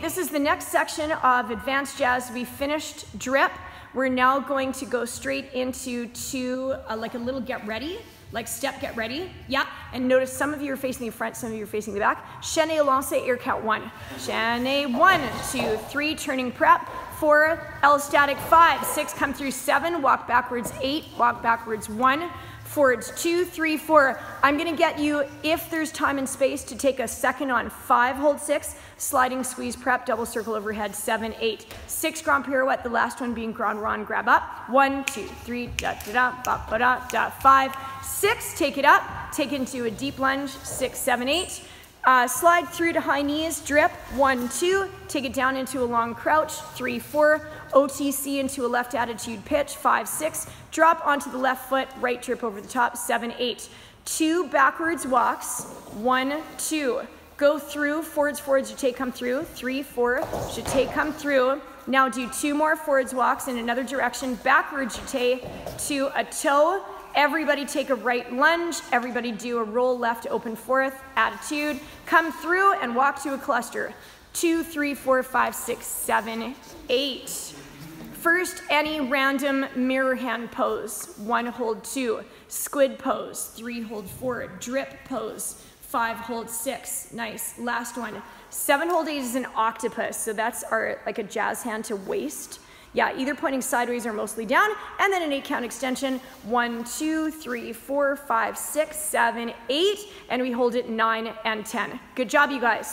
This is the next section of advanced jazz. We finished drip. We're now going to go straight into two, uh, like a little get ready, like step get ready. Yeah, and notice some of you are facing the front, some of you are facing the back. Chaîné lance, air count one. Chaîné one, two, three, turning prep. Four, L static five, six, come through seven, walk backwards eight, walk backwards one, forwards two, three, four. I'm gonna get you, if there's time and space, to take a second on five, hold six, sliding squeeze prep, double circle overhead, seven, eight. Six grand pirouette, the last one being grand rond, grab up. One, two, three, da da da, ba ba da da, five, six, take it up, take into a deep lunge, six, seven, eight. Uh, slide through to high knees, drip, one, two, take it down into a long crouch, three, four, OTC into a left attitude pitch, five, six, drop onto the left foot, right drip over the top, seven, eight. Two backwards walks, one, two. Go through, forwards, forwards, you take come through, three, four, take come through. Now do two more forwards walks in another direction, backwards you take to a toe, Everybody take a right lunge. Everybody do a roll left, open fourth, attitude. Come through and walk to a cluster. Two, three, four, five, six, seven, eight. First, any random mirror hand pose. One, hold two. Squid pose. Three, hold four. Drip pose. Five, hold six. Nice. Last one. Seven, hold eight is an octopus. So that's our like a jazz hand to waist. Yeah, either pointing sideways or mostly down, and then an eight count extension. One, two, three, four, five, six, seven, eight, and we hold it nine and 10. Good job, you guys.